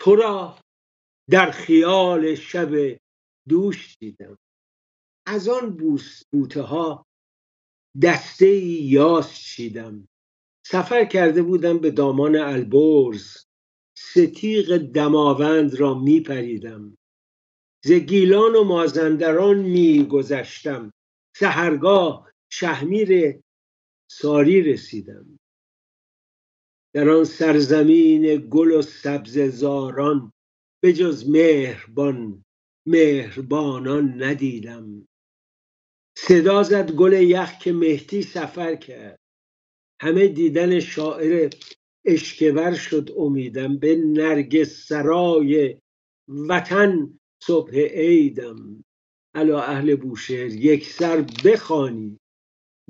تو را در خیال شب دوش دیدم. از آن بوس بوته ها دسته یاس چیدم. سفر کرده بودم به دامان البرز. ستیق دماوند را می پریدم ز گیلان و مازندران می گذشتم سهرگاه شهمیر ساری رسیدم. در آن سرزمین گل و سبز زاران به جز مهربان مهربانان ندیدم. صدا زد گل یخ که مهدی سفر کرد. همه دیدن شاعر اشکور شد امیدم. به نرگس سرای وطن صبح عیدم. علا اهل بوشهر یک سر بخوانی.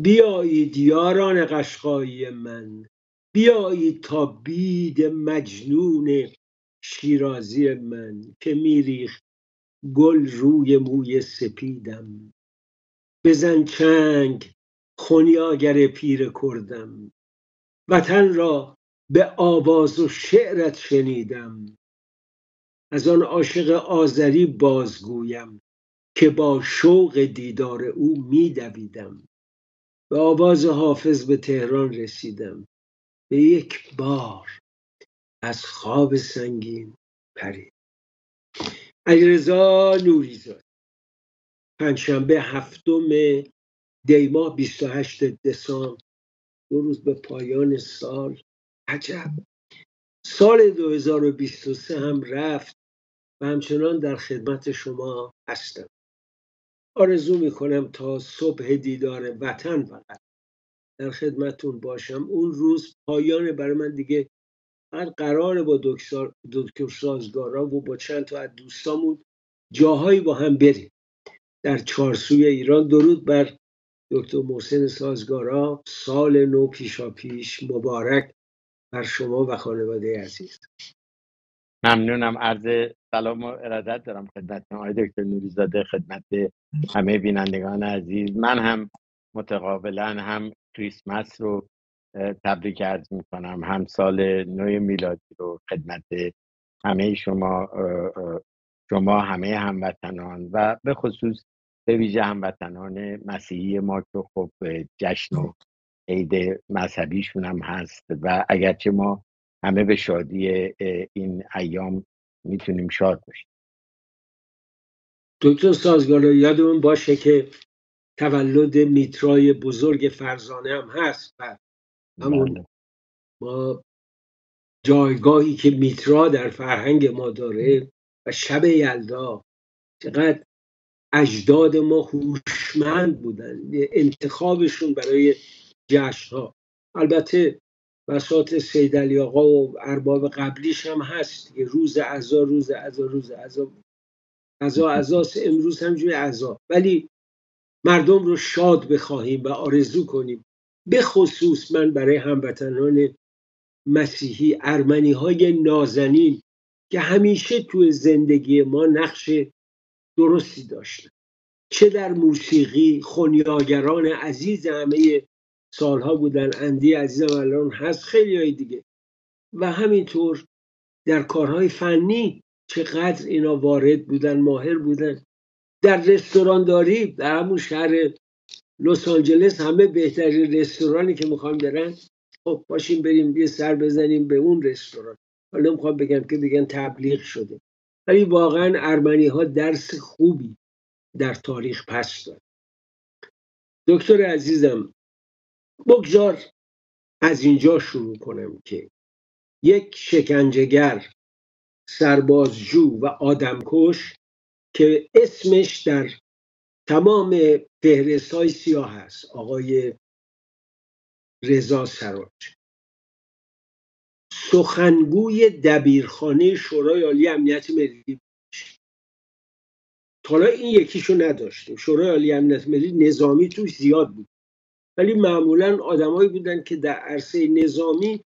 بیایید یاران قشقایی من. بیایید تا بید مجنون شیرازی من که میریخت گل روی موی سپیدم. بزن چنگ خونیاگر پیر کردم. وطن را به آواز و شعرت شنیدم. از آن عاشق آذری بازگویم که با شوق دیدار او میدویدم. به آواز حافظ به تهران رسیدم. به یک بار از خواب سنگین پرید. علیرضا نوریزاد پنجشنبه هفتم دیما 28 دسامبر دو روز به پایان سال. عجب. سال 2023 هم رفت و همچنان در خدمت شما هستم. آرزو می‌کنم تا صبح دیدار وطن فقط در خدمتون باشم. اون روز پایان برای من دیگه هر قرار با دکتر, دکتر سازگارا و با چند تا از دوستامون جاهایی با هم بریم. در چارسوی ایران درود بر دکتر محسن سازگارا. سال نو پیشا پیش مبارک بر شما و خانواده عزیز. ممنونم. عرض سلام و ارادت دارم خدمت آقای دکتر نوریزاده خدمت همه بینندگان عزیز. من هم متقابلا هم کریسمس رو تبریک عرض می کنم هم سال نو میلادی رو خدمت همه شما شما همه هموطنان و به خصوص به ویژه هموطنان مسیحی ما که خب جشن و عید مذهبیشون هم هست و اگرچه ما همه به شادی این ایام می‌تونیم شاد باشیم. دکتر سازگار یادمون باشه که تولد میترای بزرگ فرزانه هم هست و همون بله. ما جایگاهی که میترا در فرهنگ ما داره و شب یلدا چقدر اجداد ما هوشمند بودن انتخابشون برای جشن ها البته بساط سید علی آقا و ارباب قبلیش هم هست که روز عزا روز عزا روز عزا عزا عزاست امروز همجوری عزا ولی مردم رو شاد بخواهیم و آرزو کنیم. به خصوص من برای هموطنان مسیحی ارمنی های نازنین که همیشه توی زندگی ما نقش درستی داشتن. چه در موسیقی خونیاگران عزیز همه سالها بودن اندی عزیزم الان هست خیلی های دیگه. و همینطور در کارهای فنی چقدر اینا وارد بودن ماهر بودن. در رستورانداری در همون شهر لس آنجلس همه بهترین رستورانی که می‌خوام برن خب باشیم بریم یه سر بزنیم به اون رستوران. حالا می‌خوام بگم که بگن تبلیغ شده. ولی واقعا ارمنی ها درس خوبی در تاریخ پس داد. دکتر عزیزم بگذار از اینجا شروع کنم که یک شکنجهگر سربازجو و آدمکش که اسمش در تمام فهرست های سیاه هست آقای رضا سراج. سخنگوی دبیرخانه شورای عالی امنیت ملی. حالا این یکیشو نداشتیم. شورای عالی امنیت ملی نظامی توش زیاد بود. ولی معمولا آدمایی بودن که در عرصه نظامی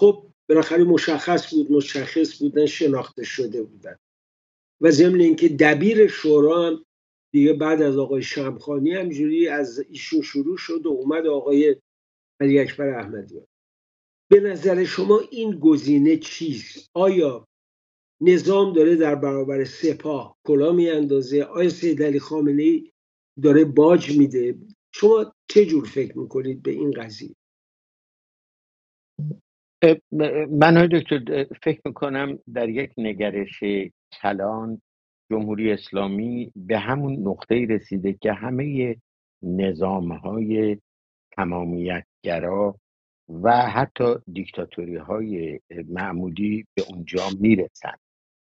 خب بالاخره مشخص بود مشخص بودن شناخته شده بودن. و ضمن اینکه دبیر شورا هم دیگه بعد از آقای شمخانی همجوری از ایشون شروع شد و اومد آقای علی اکبر احمدی. به نظر شما این گزینه چیست؟ آیا نظام داره در برابر سپاه کلا میاندازه؟ آیا سید علی خامنه داره باج میده؟ شما چه جور فکر می‌کنید به این قضیه؟ من دکتر فکر می‌کنم در یک نگرش کلان جمهوری اسلامی به همون نقطه رسیده که همه نظام های تمامیتگرا و حتی دیکتاتوری های معمولی به اونجا می‌رسند.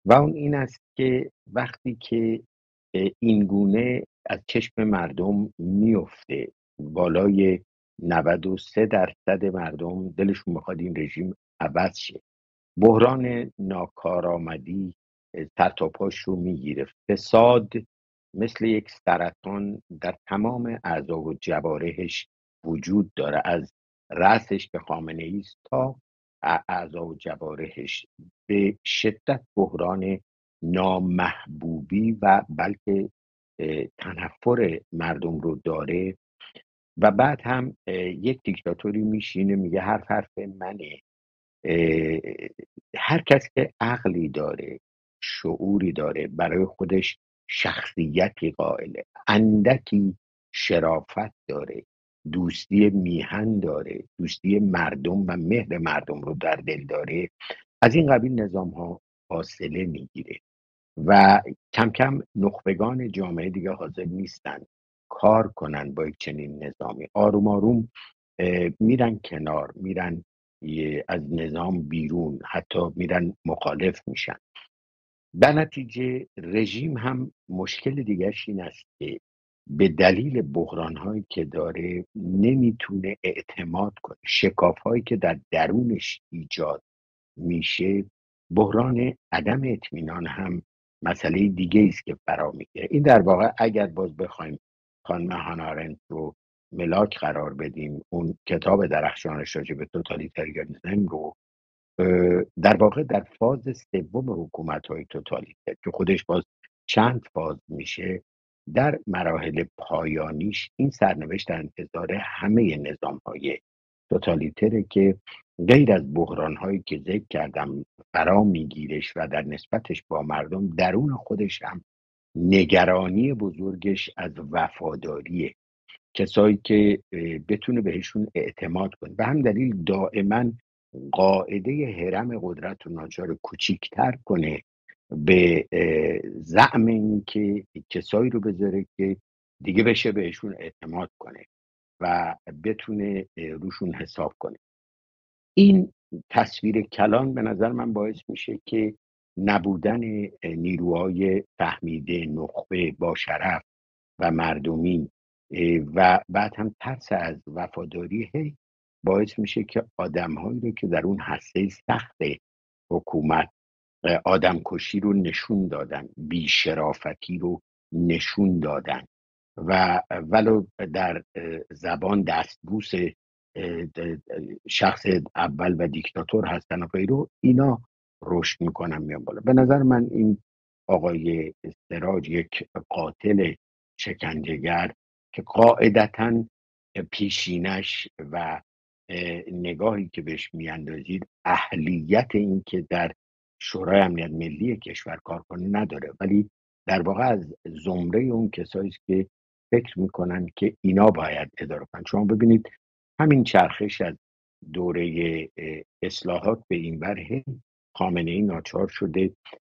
و اون این است که وقتی که این گونه از چشم مردم میفته بالای 93 درصد مردم دلشون می‌خواد این رژیم عوض شه. بحران ناکارآمدی سرتاپاش رو می‌گیره. فساد مثل یک سرطان در تمام اعضا و جوارحش وجود داره. از رأسش به خامنه ایست تا اعضا و جوارحش. به شدت بحران نامحبوبی و بلکه تنفر مردم رو داره. و بعد هم یک دیکتاتوری میشینه میگه هر حرف منه. هر کس که عقلی داره شعوری داره برای خودش شخصیتی قائله. اندکی شرافت داره دوستی میهن داره دوستی مردم و مهر مردم رو در دل داره. از این قبیل نظام ها فاصله می‌گیره و کم کم نخبگان جامعه دیگه حاضر نیستن کار کنن با یک چنین نظامی. آروم آروم میرن کنار میرن از نظام بیرون حتی میرن مخالف میشن. در نتیجه رژیم هم مشکل دیگرش این است که به دلیل بحران هایی که داره نمی‌تونه اعتماد کنه. شکاف هایی که در درونش ایجاد میشه بحران عدم اطمینان هم مسئله دیگه است که فرا می‌گیره. این در واقع اگر باز بخوایم خانم هانارنت رو ملاک قرار بدیم اون کتاب درخشانش راجع به توتالیتاریانیسم رو در واقع در فاز سوم حکومت های توتالیتر که خودش باز چند فاز میشه در مراحل پایانیش این سرنوشت در انتظار همه نظام های توتالیتره که غیر از بحران هایی که ذکر کردم فرا میگیرش و در نسبتش با مردم درون خودش هم نگرانی بزرگش از وفاداریه کسایی که بتونه بهشون اعتماد کنه. به هم دلیل دائما قاعده حرم قدرت و ناچار کوچیکتر کنه به زعم اینکه کسایی رو بذاره که دیگه بشه بهشون اعتماد کنه و بتونه روشون حساب کنه. این تصویر کلان به نظر من باعث میشه که نبودن نیروهای فهمیده نخبه با شرف و مردمی و بعد هم ترس از وفاداری باعث میشه که آدمهایی رو که در اون هسته سخت حکومت آدمکشی رو نشون دادن بیشرافتی رو نشون دادن و ولو در زبان دستبوس شخص اول و دیکتاتور هستن و غیره اینا رشد می‌کنن میان بالا. به نظر من این آقای استراج یک قاتل شکنجهگر که قاعدتا پیشینش و نگاهی که بهش میاندازید اهلیت این که در شورای امنیت ملی کشور کار کنه نداره. ولی در واقع از زمره اون کسایی که فکر می‌کنن که اینا باید اداره کنن. شما ببینید همین چرخش از دوره اصلاحات به این بر خامنه ای ناچار شده.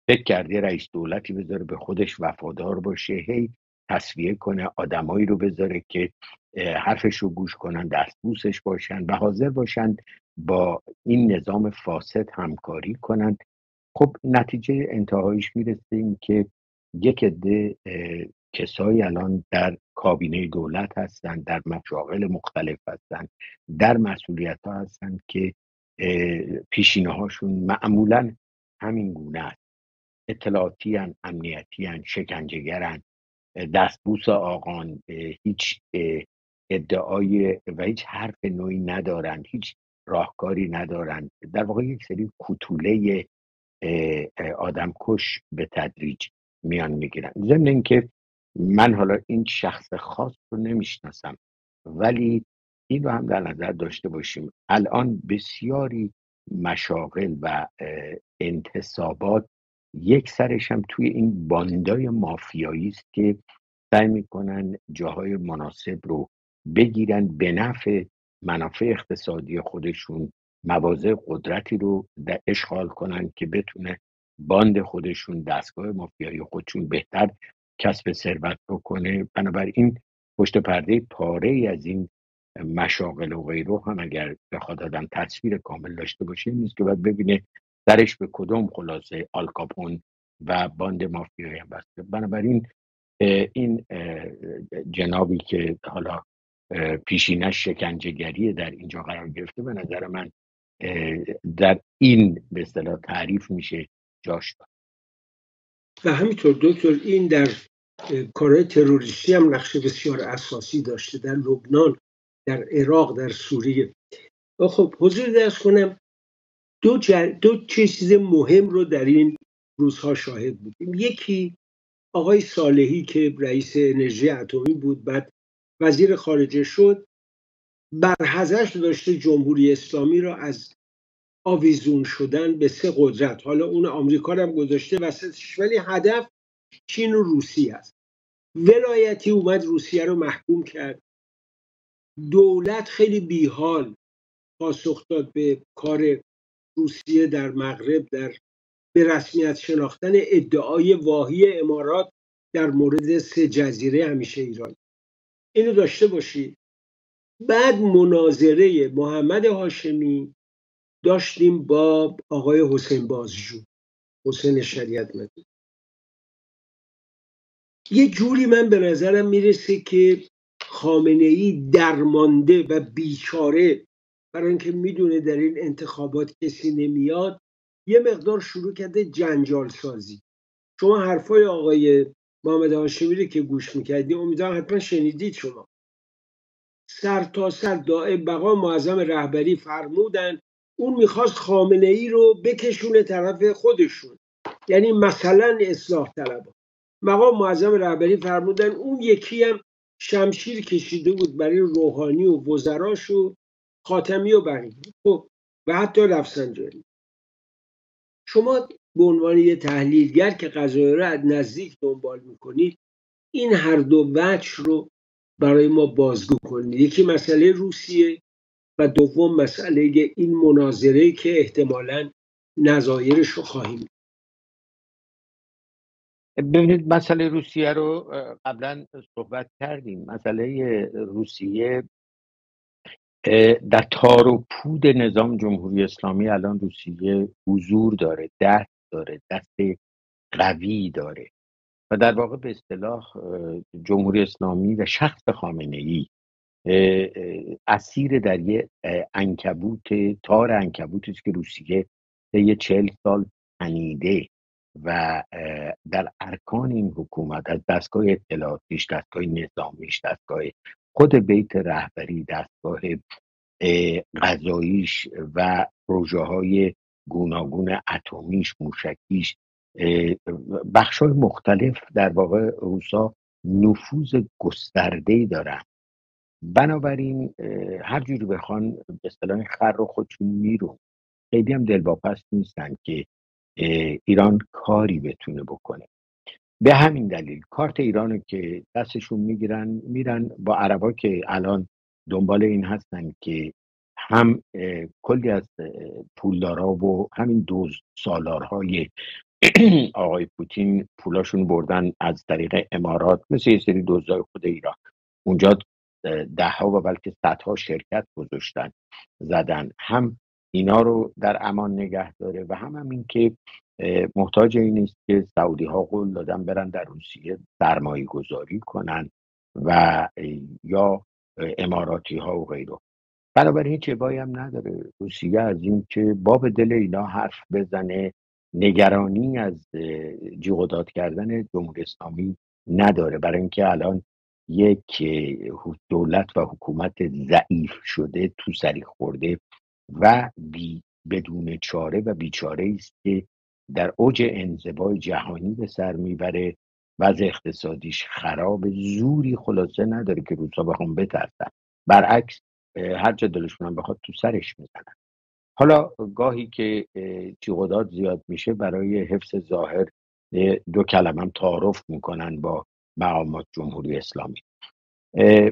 فکر کرده رئیس دولتی بذاره به خودش وفادار باشه هی تصویه کنه آدمایی رو بذاره که حرفش رو گوش کنن دستبوسش باشن و حاضر باشن با این نظام فاسد همکاری کنند خب نتیجه انتهایش می‌رسه این که یک عده کسایی الان در کابینه دولت هستند در مشاغل مختلف هستند در مسئولیت ها هستند که پیشینه هاشون معمولا همین گونه است اطلاعاتی هن، امنیتی هن، شکنجهگرن دستبوس آقان هیچ ادعای و هیچ حرف نوعی ندارند هیچ راهکاری ندارند در واقع یک سری کتوله آدمکش به تدریج میان می‌گیرن. ضمن اینکه من حالا این شخص خاص رو نمی‌شناسم ولی این رو هم در نظر داشته باشیم. الان بسیاری مشاغل و انتصابات یک سرش هم توی این باندای مافیایی است که سعی می‌کنن جاهای مناسب رو بگیرن به نفع منافع اقتصادی خودشون مواضع قدرتی رو در اشغال کنن که بتونه باند خودشون دستگاه مافیایی خودشون بهتر کسب ثروت بکنه. بنابراین پشت پرده پاره ای از این مشاغل و غیره هم اگر بخواد آدم تصویر کامل داشته باشه نیست که باید ببینه درش به کدوم خلاصه آلکاپون و باند مافیایی هم بسته. بنابراین این جنابی که حالا پیشینش شکنجهگری در اینجا قرار گرفته. به نظر من در این به اصطلاح تعریف میشه جاش و همینطور دکتر این در کارهای تروریستی هم نقش بسیار اساسی داشته در لبنان در عراق در سوریه. خب حضور درس کنم. دو, دو چیز مهم رو در این روزها شاهد بودیم. یکی آقای صالحی که رئیس انرژی اتمی بود بعد وزیر خارجه شد برحضرش داشته جمهوری اسلامی را از آویزون شدن به سه قدرت. حالا اون آمریکا هم گذاشته وسطش ولی هدف چین و روسیه است. ولایتی اومد روسیه رو محکوم کرد. دولت خیلی بیحال پاسخ داد به کار روسیه در مغرب در به رسمیت شناختن ادعای واهی امارات در مورد سه جزیره همیشه ایران اینو داشته باشید بعد مناظره محمد هاشمی داشتیم با آقای حسین بازجو حسین شریعت مدی یه جوری من به نظرم می‌رسه که خامنه ای درمانده و بیچاره برای اینکه می‌دونه در این انتخابات کسی نمیاد یه مقدار شروع کرده جنجال سازی شما حرفای آقای محمد هاشمی رو که گوش می‌کردی امیدوارم حتما شنیدید شما. سر تا سر دائم بقا معظم رهبری فرمودن اون می‌خواست خامنه ای رو بکشونه طرف خودشون. یعنی مثلا اصلاح طلب مقام معظم رهبری فرمودن اون یکی هم شمشیر کشیده بود برای روحانی و وزراش و خاتمی و بقیه. خب و حتی رفسنجانی. شما به عنوان یه تحلیلگر که قضایی رو از نزدیک دنبال می‌کنید این هر دو وجه رو برای ما بازگو کنید یکی مسئله روسیه و دوم مسئله این مناظره که احتمالا نظایرش رو خواهیم ببینید مسئله روسیه رو قبلا صحبت کردیم. مسئله روسیه در تار و پود نظام جمهوری اسلامی الان روسیه حضور داره. دست داره دست قوی داره و در واقع به اصطلاح جمهوری اسلامی و شخص خامنه ای اسیر در یه انکبوت تار انکبوتی که روسیه یه چهل سال تنیده و در ارکان این حکومت از دستگاه اطلاعاتیش دستگاه نظامیش دستگاه خود بیت رهبری دستگاه غذاییش و پروژه های گوناگون اتمیش موشکیش بخش های مختلف در واقع روسا نفوذ گسترده دارن. بنابراین هر جوری بخوان به اصطلاح خر رو خودشون میرون. خیلی هم دلواپس نیستن که ایران کاری بتونه بکنه. به همین دلیل کارت ایران که دستشون می‌گیرن میرن با عربا که الان دنبال این هستن که هم کلی از پولدارا و همین دوز سالارهای آقای پوتین پولاشون بردن از طریق امارات مثل یه سری دوزای خود ایران. اونجا ده ها و بلکه صدها شرکت گذاشتن زدن. هم اینا رو در امان نگه داره و هم همین که محتاج این نیست که سعودی ها قول دادن برن در روسیه سرمایه گذاری کنن و یا اماراتی ها و غیره. بنابراین هیچ ابایی هم نداره. روسیه از این که باب دل اینا حرف بزنه نگرانی از جیغ کردن جمهوری اسلامی نداره. برای اینکه الان یک دولت و حکومت ضعیف شده تو سری خورده و بی بدون چاره و بیچاره است که در اوج انزوای جهانی به سر می‌بره وضع اقتصادیش خراب. زوری خلاصه نداره که روزها بخوام بترسن. برعکس هر جا دلشون بخواد تو سرش می‌زنن. حالا گاهی که جیغداد زیاد میشه برای حفظ ظاهر دو کلمه تعارف می‌کنن با مقامات جمهوری اسلامی.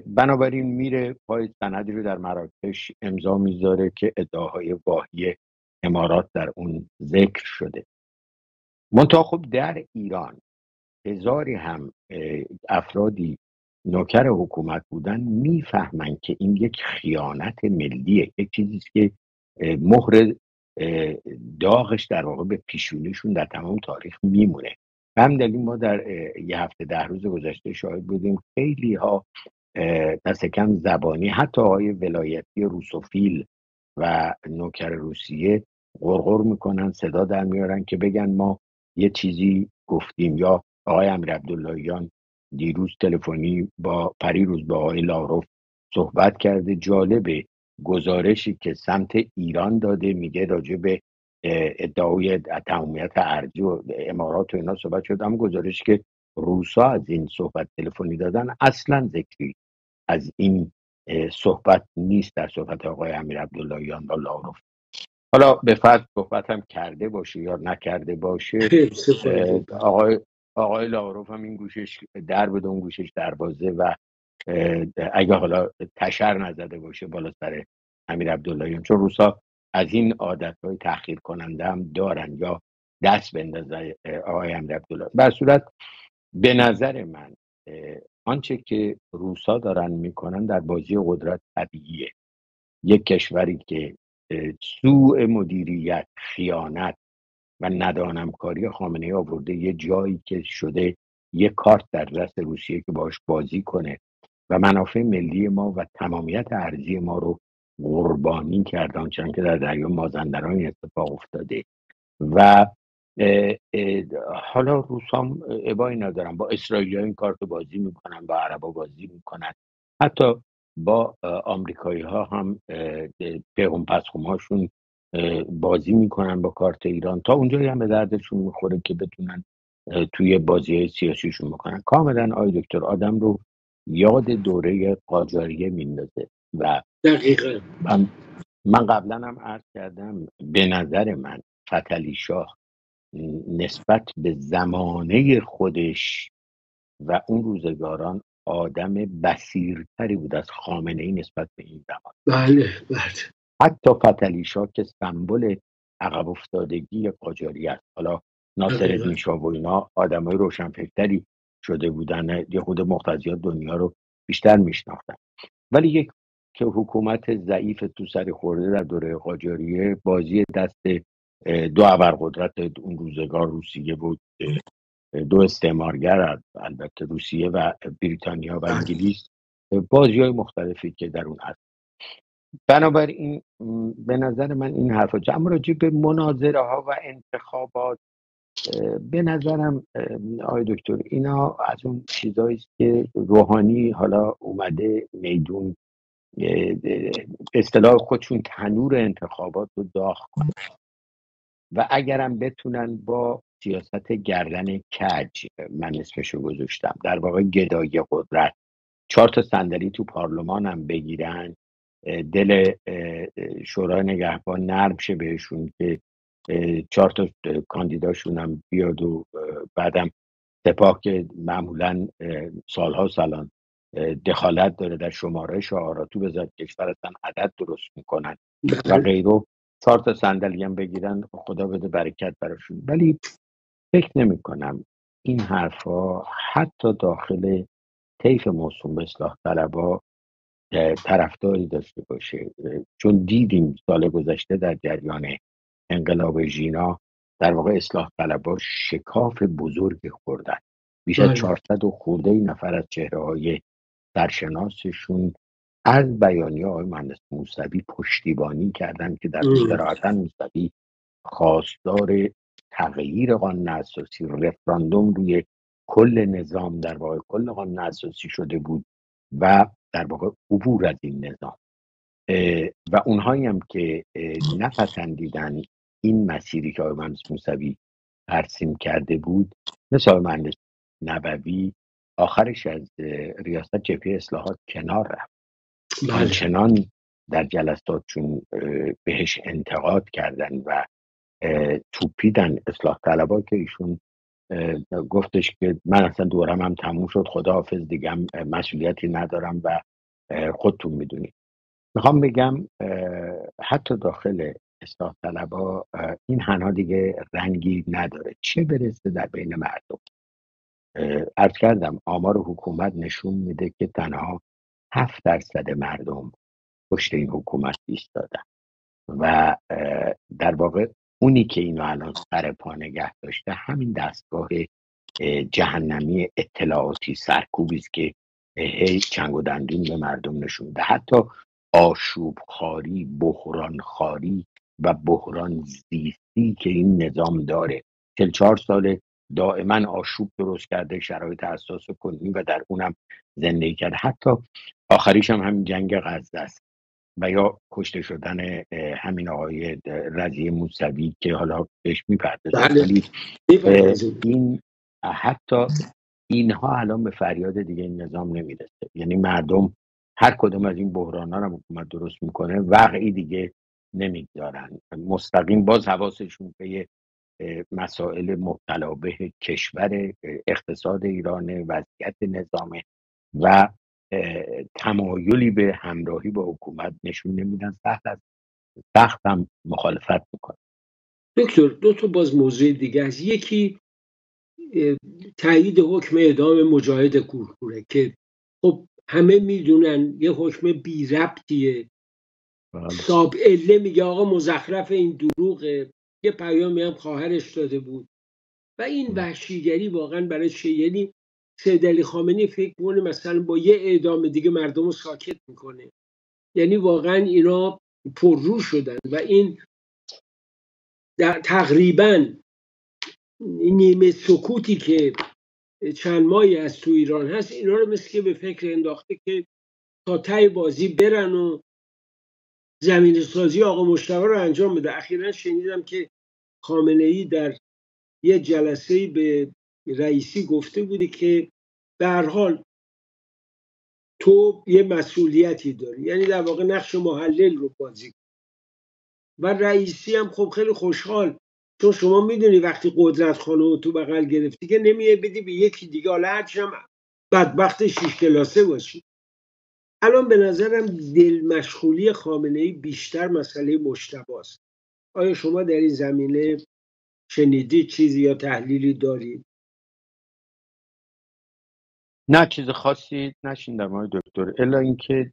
بنابراین میره پای سندی رو در مراکش امضا می‌ذاره که ادعاهای واهی امارات در اون ذکر شده. منتها خب در ایران هزاری هم افرادی نوکر حکومت بودن می‌فهمند که این یک خیانت ملیه یک چیزی که مهر داغش در واقع به پیشونیشون در تمام تاریخ میمونه. و هم دلیل ما در یه هفته ده روز گذشته شاهد بودیم خیلی ها دست کم زبانی حتی آقای ولایتی روسوفیل و نوکر روسیه غرغر می‌کنن صدا در میارن که بگن ما یه چیزی گفتیم. یا آقای امیر عبداللهیان دیروز تلفنی با پریروز با آقای لاروف صحبت کرده جالبه گزارشی که سمت ایران داده میگه راجع به ادعای تمامیت ارجی و امارات و اینا صحبت شد. اما گزارش که روسا از این صحبت تلفنی دادن اصلا ذکری از این صحبت نیست در صحبت آقای امیر عبداللهیان با لاروف حالا به فرض صحبت هم کرده باشه یا نکرده باشه آقای آقای لاروف هم این گوشش در به اون گوشش دروازه و اگه حالا تشر نزده باشه بالا سر امیر عبداللهیان چون روسا از این عادت های تحقیر کننده هم دارن یا دست بندازه آقای امیر عبدالله بر صورت به نظر من آنچه که روسا دارن می‌کنن در بازی قدرت طبیعیه. یک کشوری که سوء مدیریت خیانت و ندانمکاری خامنه ای آورده یه جایی که شده یه کارت در دست روسیه که باش بازی کنه و منافع ملی ما و تمامیت ارزی ما رو قربانی کردن چون که در دریا مازندران اتفاق افتاده. و حالا روسام ابایی ندارن. با اسرائیل این کارت بازی می‌کنن با عربا بازی می‌کنن. حتی با آمریکایی ها هم پیغم پسخوم هاشون بازی می‌کنن با کارت ایران. تا اونجایی هم به دردشون می‌خوره که بتونن توی بازی سیاسیشون بکنن. کاملا آی دکتر آدم رو یاد دوره قاجاریه میندازه و دقیقا. من, من قبلا هم عرض کردم به نظر من فتلی شاه نسبت به زمانه خودش و اون روزگاران آدم بسیرتری بود از خامنه ای نسبت به این زمان. بله بله. حتی فتلی شاه که سمبل عقب افتادگی قاجاری است. حالا ناصر الدین شاه و اینا آدمای روشنفکری شده بودن یه خود مقتضیات دنیا رو بیشتر میشناختن. ولی یک که حکومت ضعیف تو سری خورده در دوره قاجاریه بازی دست دو ابرقدرت اون روزگار روسیه بود. دو استعمارگر البته روسیه و بریتانیا و انگلیس. بازی های مختلفی که در اون هست بنابراین به نظر من این حرفا. جمع راجع به مناظره ها و انتخابات به نظرم آقای دکتر اینا از اون چیزایی که روحانی حالا اومده میدون اصطلاح خودشون تنور انتخابات رو داغ کنن و اگرم بتونن با سیاست گردن کج من اسمشو گذاشتم در واقع گدایی قدرت چهار تا صندلی تو پارلمان هم بگیرن دل شورای نگهبان نرم شه بهشون که چهار تا کاندیداشون هم بیاد و بعدم سپاه که معمولا سالها سالان دخالت داره در شمارش آراتو بذارد کشور اصلا عدد درست می‌کنن و بله. غیرو چهار تا صندلی هم بگیرن خدا بده برکت براشون ولی فکر نمی کنم این حرفها حتی داخل طیف موسوم به اصلاح طلبا طرفداری داشته باشه. چون دیدیم سال گذشته در جریان انقلاب ژینا در واقع اصلاح طلبا شکاف بزرگی خوردن. بیش از 400 بله. و خورده نفر از چهره های سرشناسشون از بیانیه آقای مهندس موسوی پشتیبانی کردن که در صراحتا موسوی خواستار تغییر قانون اساسی رفراندوم روی کل نظام در واقع کل قانون اساسی شده بود و در واقع عبور از این نظام و اونهایی هم که نپسندیدن این مسیری که آقای مهندس موسوی ترسیم کرده بود مثل آقای مهندس نبوی آخرش از ریاست جبهه اصلاحات کنار رفت بله. آنچنان در جلسات چون بهش انتقاد کردن و توپیدن اصلاح طلبا که ایشون گفتش که من اصلا دورم هم تموم شد خداحافظ دیگه مسئولیتی ندارم و خودتون می‌دونید می‌خوام بگم حتی داخل اصلاح طلبا این حنا دیگه رنگی نداره. چه برسه در بین مردم؟ ارز کردم آمار حکومت نشون میده که تنها هفت درصد مردم پشت این حکومت ایستادن و در واقع اونی که اینو الان سر پا نگه داشته همین دستگاه جهنمی اطلاعاتی سرکوبی است که هی چنگ و دندون به مردم نشون حتی آشوب خاری بحران خاری و بحران زیستی که این نظام داره. 44 سال دائما آشوب درست کرده شرایط حساس و کنی و در اونم زندگی کرده. حتی آخریش هم همین جنگ غزه است. و یا کشته شدن همین آقای رضی موسوی که حالا بهش می‌پردازه ولی این حتی اینها الان به فریاد دیگه این نظام نمی‌رسه. یعنی مردم هر کدوم از این بحران ها رو حکومت درست می‌کنه وقعی دیگه نمی‌گذارن. مستقیم باز حواسشون به مسائل مبتلا به کشور اقتصاد ایران وضعیت نظامه و تمایلی به همراهی با حکومت نشون نمیدن. سخت از سخت هم مخالفت می‌کنه دکتر دو تا باز موضوع دیگه از یکی تایید حکم اعدام مجاهد کورکوره که خب همه می‌دونن یه حکم بی ربطیه. بله. ساب اله میگه آقا مزخرف این دروغه. یه پیامی هم خواهرش داده بود. و این وحشیگری واقعا برای چه؟ یعنی سید علی خامنی فکر کنه مثلا با یه اعدام دیگه مردم رو ساکت می‌کنه. یعنی واقعا اینا پررو شدن و این تقریبا نیمه سکوتی که چند ماهی از تو ایران هست اینا رو مثل که به فکر انداخته که تا تای بازی برن و زمین سازی آقا مشتبه رو انجام بده. اخیرا شنیدم که خامنه ای در یه جلسه به رئیسی گفته بوده که به حال تو یه مسئولیتی داری. یعنی در واقع نقش محلل رو بازی کن. و رئیسی هم خب خیلی خوشحال. چون شما می‌دونی وقتی قدرت خانه تو بغل گرفتی که نمیه بدی به یکی دیگه. حالا هرچی هم بدبخت شیش کلاسه باشی. الان به نظرم دل مشغولی خامنه ای بیشتر مسئله مشتباست. آیا شما در این زمینه شنیدید چیزی یا تحلیلی دارید نه چیز خاصی نشیندم آقای دکتر. الا اینکه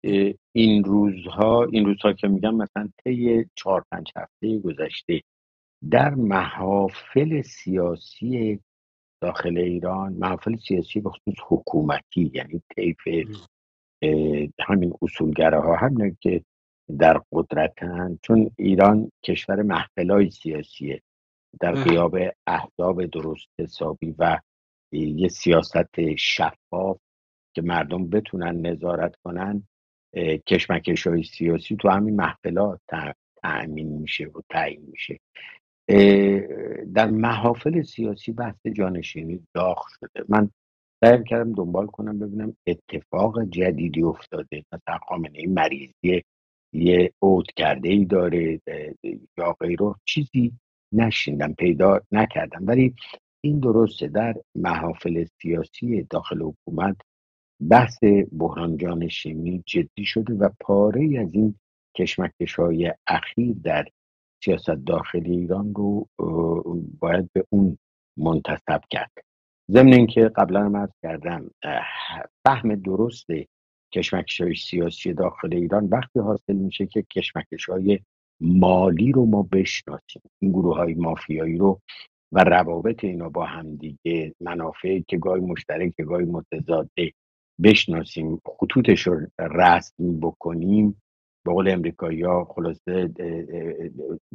این روزها این روزها که میگم مثلا طی چهار پنج هفته گذشته در محافل سیاسی داخل ایران محافل سیاسی به خصوص حکومتی یعنی طیف همین اصولگره ها هم که در قدرتن چون ایران کشور محفل سیاسیه در قیاب احزاب درست حسابی و یه سیاست شفاف که مردم بتونن نظارت کنن کشمکش های سیاسی تو همین محفلات تأمین میشه و تعیین میشه. در محافل سیاسی بحث جانشینی داغ شده. من سعی کردم دنبال کنم ببینم اتفاق جدیدی افتاده. مثلا خامنه این مریضی یه اوت کرده ای داره یا غیره. چیزی نشیندم پیدا نکردم. ولی این درسته. در محافل سیاسی داخل حکومت بحث بحران جانشینی جدی شده و پاره از این کشمکش های اخیر در سیاست داخلی ایران رو باید به اون منتصب کرد. ضمن اینکه قبلا هم عرض کردم فهم درست کشمکش های سیاسی داخل ایران وقتی حاصل میشه که کشمکش های مالی رو ما بشناسیم. این گروه های مافیایی رو و روابط اینا با همدیگه منافعی که گاهی مشترک که گاهی متضاده بشناسیم خطوطش رو رسم بکنیم. به قول امریکایی ها خلاصه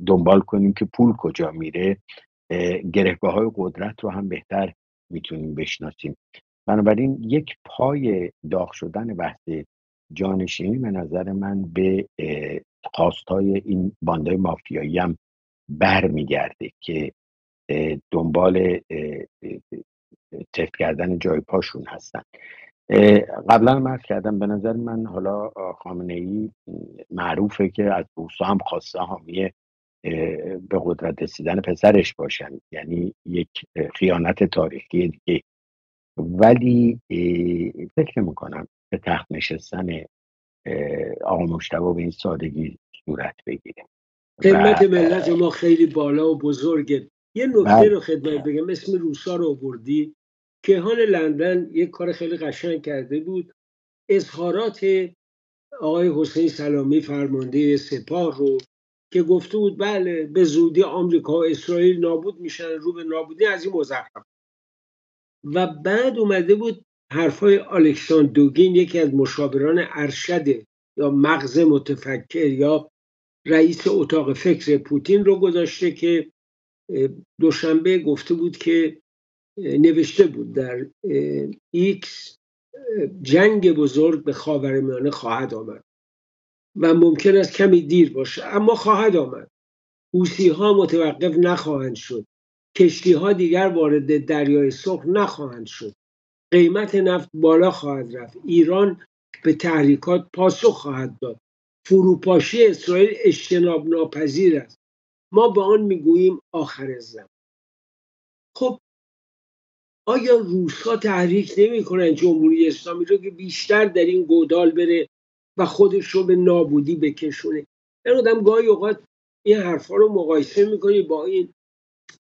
دنبال کنیم که پول کجا میره. گرهگاه های قدرت رو هم بهتر می‌تونیم بشناسیم. بنابراین یک پای داغ شدن بحث جانشینی به نظر من به خواستای این باندهای مافیایی هم برمیگرده که دنبال تفت کردن جای پاشون هستن. قبلا مرد کردم به نظر من حالا خامنه ای معروفه که از بوسا هم خواسته حامی به قدرت رسیدن پسرش باشن. یعنی یک خیانت تاریخی دیگه. ولی فکر می‌کنم به تخت نشستن آقا مشتبه به این سادگی صورت بگیره. خدمت ملت ما خیلی بالا و بزرگه. یه نکته بله. رو خدمت بگم. اسم روسا رو آوردی. کهان لندن یک کار خیلی قشنگ کرده بود. اظهارات آقای حسین سلامی فرمانده سپاه رو که گفته بود بله به زودی آمریکا و اسرائیل نابود میشن رو به نابودی از این مزخرف و بعد اومده بود حرفای الکساندر دوگین یکی از مشاوران ارشد یا مغز متفکر یا رئیس اتاق فکر پوتین رو گذاشته که دوشنبه گفته بود که نوشته بود در ایکس جنگ بزرگ به خاورمیانه خواهد آمد و ممکن است کمی دیر باشه اما خواهد آمد. حوثی ها متوقف نخواهند شد. کشتی ها دیگر وارد دریای سرخ نخواهند شد. قیمت نفت بالا خواهد رفت. ایران به تحریکات پاسخ خواهد داد. فروپاشی اسرائیل اجتناب ناپذیر است. ما به آن می‌گوییم آخر زمان. خب آیا روسها تحریک نمی‌کنن جمهوری اسلامی رو که بیشتر در این گودال بره و خودش رو به نابودی بکشونه؟ من آدم گاهی اوقات این حرفا رو مقایسه می‌کنی با این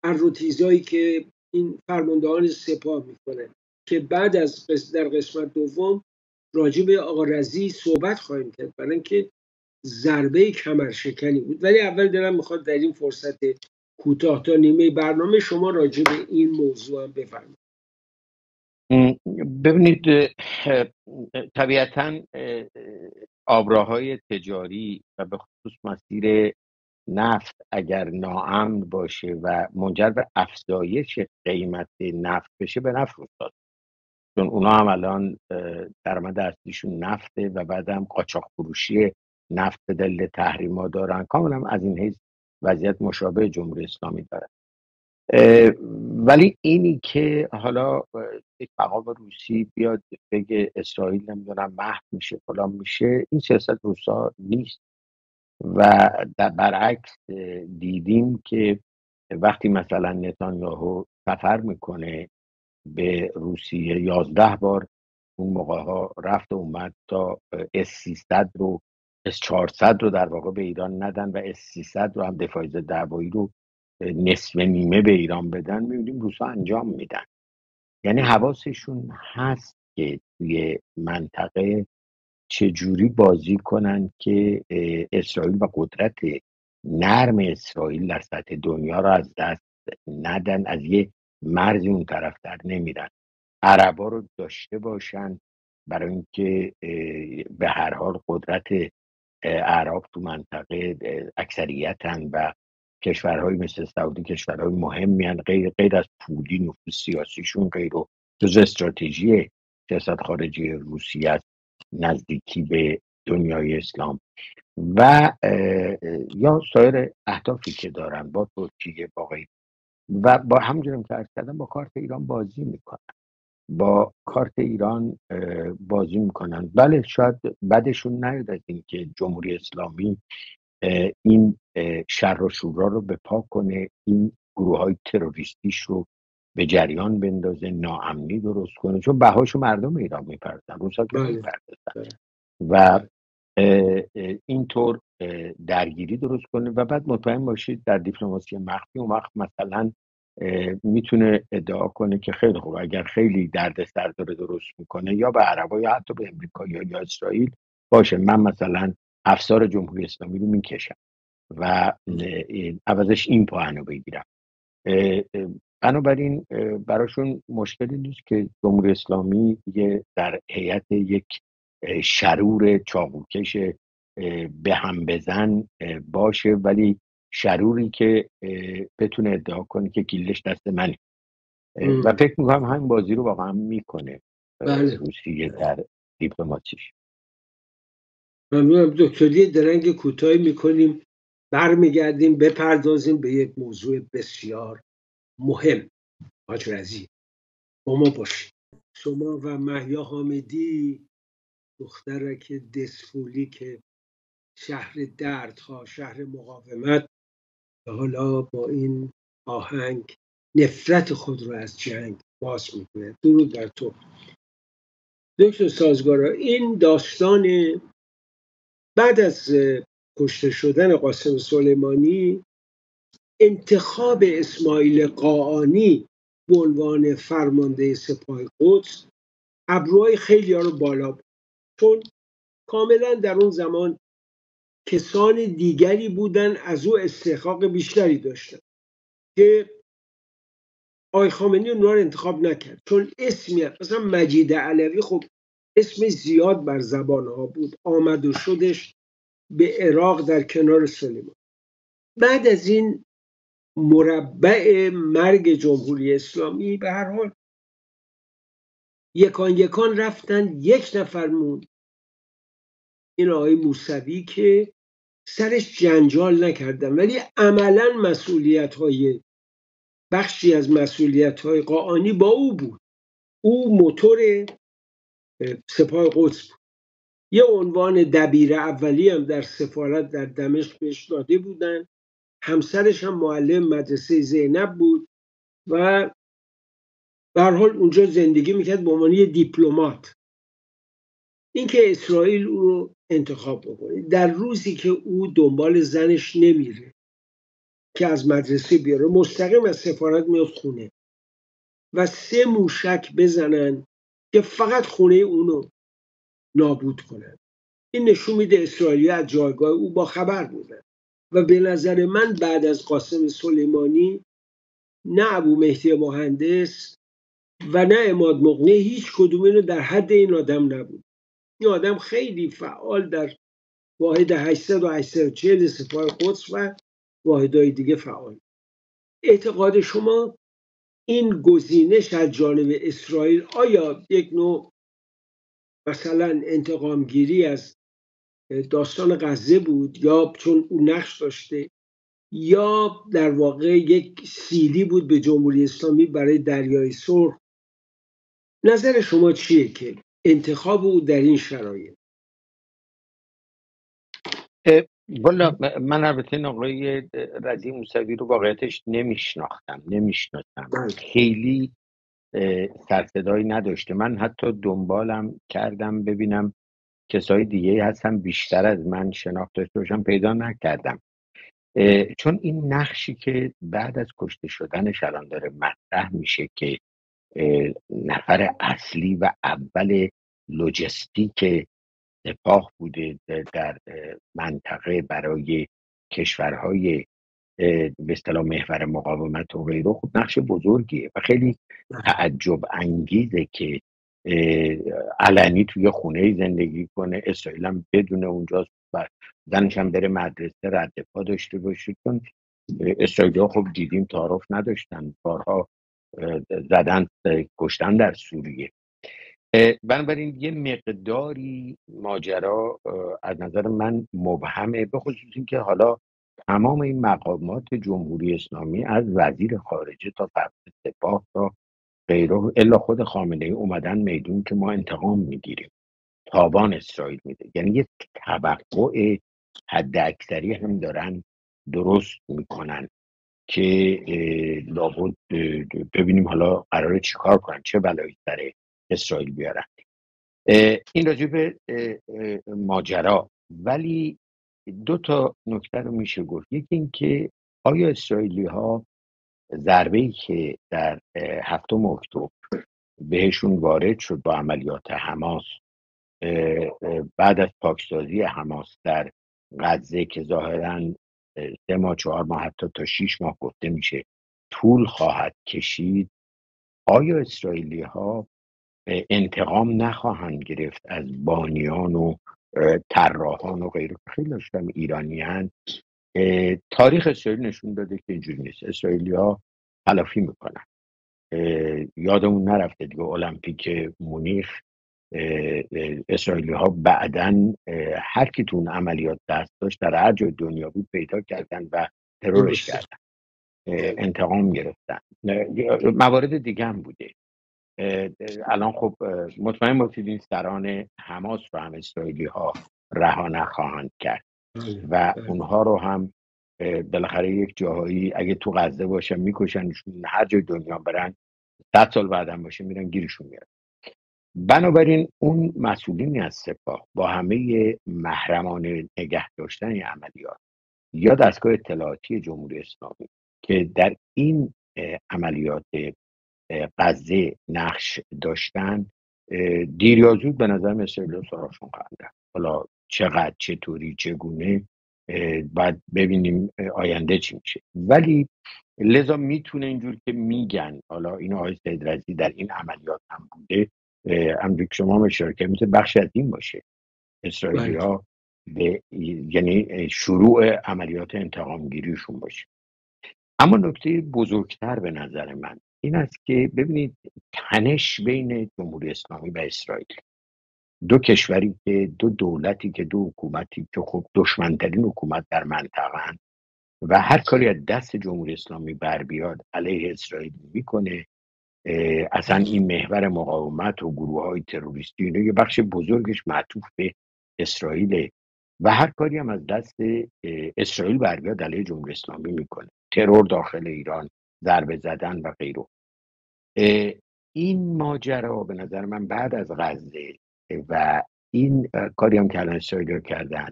اروتیزایی که این فرماندهان سپاه می‌کنن که بعد از در قسمت دوم راجع به آقا رزی صحبت خواهیم کرد. برای اینکه ضربه کمرشکنی بود. ولی اول دلم می‌خواد در این فرصت کوتاه تا نیمه برنامه شما راجع به این موضوع هم بفرمایید. ببینید طبیعتا آبراهای تجاری و به خصوص مسیر نفت اگر ناامن باشه و منجر به افزایش قیمت نفت بشه به نفت افتاد. چون اونا هم الان درآمد اصلیشون نفته و بعد هم قاچاق فروشی نفت به دلیل تحریما دارن. کاملا از این حیث وضعیت مشابه جمهوری اسلامی دارن ولی اینی که حالا یک مقام روسی بیاد بگه اسرائیل نمی‌دونم محو میشه فلان میشه این سیاست روسا نیست. و در برعکس دیدیم که وقتی مثلا نتانیاهو سفر می‌کنه به روسیه یازده بار اون موقع ها رفت و اومد تا اس 300 رو اس 400 رو در واقع به ایران ندن و اس 300 رو هم دفاع ضد رو نصف نیمه به ایران بدن. می‌بینیم روسا انجام میدن. یعنی حواسشون هست که توی منطقه چجوری بازی کنن که اسرائیل و قدرت نرم اسرائیل در سطح دنیا رو از دست ندن از یه مرزی اون طرف در نمیرن. عربا رو داشته باشن برای اینکه به هر حال قدرت عرب تو منطقه اکثریتن و کشورهای مثل سعودی کشورهای مهمی هن غیر, غیر از پولی نفوذ سیاسیشون غیر و جز استراتژی سیاست خارجی روسیه نزدیکی به دنیای اسلام. و یا سایر اهدافی که دارن با ترکیه با و با همونجورم که کردم با کارت ایران بازی می‌کنن. با کارت ایران بازی می‌کنن. بله شاید بدشون نیاد از اینکه جمهوری اسلامی این شر و شورا رو به پا کنه این گروه های تروریستیش رو به جریان بندازه ناامنی درست کنه. چون بهاشو مردم ایران میپردن روسا که بله. می‌پردازن. و اینطور درگیری درست کنه. و بعد مطمئن باشید در دیپلماسی مخفی اون وقت مثلا می‌تونه ادعا کنه که خیلی خوب اگر خیلی دردسر داره درست می‌کنه یا به عربا یا حتی به امریکا یا یا اسرائیل باشه من مثلا افسار جمهوری اسلامی رو می‌کشم و عوضش این پاهنو بگیرم. بنابراین براشون مشکلی نیست که جمهوری اسلامی یه در هیئت یک شرور چاقوکش به هم بزن باشه ولی شروری که بتونه ادعا کنه که گیلش دست منه. و فکر می‌کنم همین بازی رو واقعا می‌کنه بله. روسیه در دیپلماتیش. ممنونم دکتری درنگ کوتاهی می‌کنیم برمیگردیم بپردازیم به یک موضوع بسیار مهم. حاج رزی با ما باشید. شما و محیا حامدی دخترک دسفولی که شهر دردها شهر مقاومت حالا با این آهنگ نفرت خود رو از جنگ باز می‌کنه. درود بر تو. دکتر سازگارا این داستان بعد از کشته شدن قاسم سلیمانی انتخاب اسماعیل قاعانی به عنوان فرمانده سپاه قدس ابروهای خیلی رو بالا بود. چون کاملا در اون زمان کسان دیگری بودن از او استحقاق بیشتری داشتن که آقای خامنی اونها رو انتخاب نکرد. چون اسمی مثلا مجید علوی خب اسم زیاد بر زبان ها بود. آمد و شدش به عراق در کنار سلیمان. بعد از این مربع مرگ جمهوری اسلامی به هر حال یکان یکان رفتن. یک نفر موند. این آقای موسوی که سرش جنجال نکردن. ولی عملا مسئولیت های بخشی از مسئولیت های قاعانی با او بود. او موتور سپاه قدس بود. یه عنوان دبیر اولی هم در سفارت در دمشق بهش داده بودن. همسرش هم معلم مدرسه زینب بود و به حال اونجا زندگی می‌کرد به عنوان یه دیپلمات. اینکه اسرائیل او رو انتخاب بکنه. در روزی که او دنبال زنش نمیره که از مدرسه بیاره مستقیم از سفارت میاد خونه و سه موشک بزنن که فقط خونه اونو نابود کنن. این نشون میده اسرائیلی از جایگاه او با خبر بودن و به نظر من بعد از قاسم سلیمانی نه ابو مهدی مهندس و نه اماد مقنه هیچ کدوم اینو در حد این آدم نبود. این آدم خیلی فعال در واحد 800 و 840 سپاه قدس و واحدهای دیگه فعال. اعتقاد شما این گزینش از جانب اسرائیل آیا یک نوع مثلا انتقامگیری از داستان غزه بود یا چون او نقش داشته یا در واقع یک سیلی بود به جمهوری اسلامی برای دریای سرخ نظر شما چیه که انتخاب او در این شرایط. والا من البته این آقای رضی موسوی رو واقعیتش نمیشناختم نمیشناختم بله. خیلی سرصدایی نداشته. من حتی دنبالم کردم ببینم کسای دیگه هستن بیشتر از من شناخت داشته باشم پیدا نکردم. چون این نقشی که بعد از کشته شدنش الان داره مطرح میشه که نفر اصلی و اول لوجستیک سپاه بوده در منطقه برای کشورهای به اصطلاح محور مقاومت و غیره. خب نقش بزرگیه و خیلی تعجب انگیزه که علنی توی خونه زندگی کنه اسرائیل هم بدون اونجاست و زنش هم بره مدرسه رد پا داشته باشه. چون اسرائیل خب دیدیم تعارف نداشتن. بارها زدن کشتن در سوریه. بنابراین یه مقداری ماجرا از نظر من مبهمه به خصوص اینکه حالا تمام این مقامات جمهوری اسلامی از وزیر خارجه تا فرد سپاه تا غیره الا خود خامنه ای اومدن میدون که ما انتقام می‌گیریم. تابان اسرائیل میده. یعنی یه توقع حد اکثری هم دارن درست می‌کنن. که لابد ببینیم حالا قراره چیکار کنن چه بلایی سر اسرائیل بیارن. این راجع به ماجرا. ولی دو تا نکته رو میشه گفت. یکی اینکه آیا اسرائیلی ها ضربه ای که در هفتم اکتبر بهشون وارد شد با عملیات حماس بعد از پاکسازی حماس در غزه که ظاهرا سه ماه چهار ماه حتی تا شیش ماه گفته میشه طول خواهد کشید. آیا اسرائیلی ها انتقام نخواهند گرفت از بانیان و طراحان و غیره؟ خیلی داشتم ایرانیان تاریخ اسرائیل نشون داده که اینجوری نیست. اسرائیلی ها تلافی می‌کنن. یادمون نرفته دیگه المپیک مونیخ اسرائیلی ها بعدا هر کی تون عملیات دست داشت در هر جای دنیا بود پیدا کردن و ترورش کردن انتقام گرفتن. موارد دیگه هم بوده. الان خب مطمئن باشید سران حماس رو هم اسرائیلی ها رها نخواهند کرد بله، و بله. اونها رو هم بالاخره یک جاهایی اگه تو غزه باشن میکشنشون هر جای دنیا برن صد سال بعدم باشه میرن گیرشون میاد بنابراین اون مسئولینی از سپاه با همه محرمانه نگه داشتن این عملیات یا دستگاه اطلاعاتی جمهوری اسلامی که در این عملیات غزه نقش داشتن دیر یا زود به نظر اسرائیل سراغشون خواهند حالا چقدر چطوری چگونه باید ببینیم آینده چی میشه. ولی لذا می‌تونه اینجور که میگن حالا این آقای سید رزی در این عملیات هم بوده که شما هم اشاره می‌تونه بخش از این باشه. اسرائیلی ها به یعنی شروع عملیات انتقام گیریشون باشه. اما نکته بزرگتر به نظر من این است که ببینید تنش بین جمهوری اسلامی و اسرائیل. دو کشوری که دو دولتی که دو حکومتی که خب دشمنترین حکومت در منطقه و هر کاری از دست جمهوری اسلامی بر بیاد علیه اسرائیل می‌کنه. اصلا این محور مقاومت و گروه های تروریستی اینو یه بخش بزرگش معطوف به اسرائیل و هر کاری هم از دست اسرائیل بر بیاد علیه جمهوری اسلامی می‌کنه. ترور داخل ایران ضربه زدن و غیره. این ماجرا به نظر من بعد از غزه و این کاری هم که الان اسرائیل کردن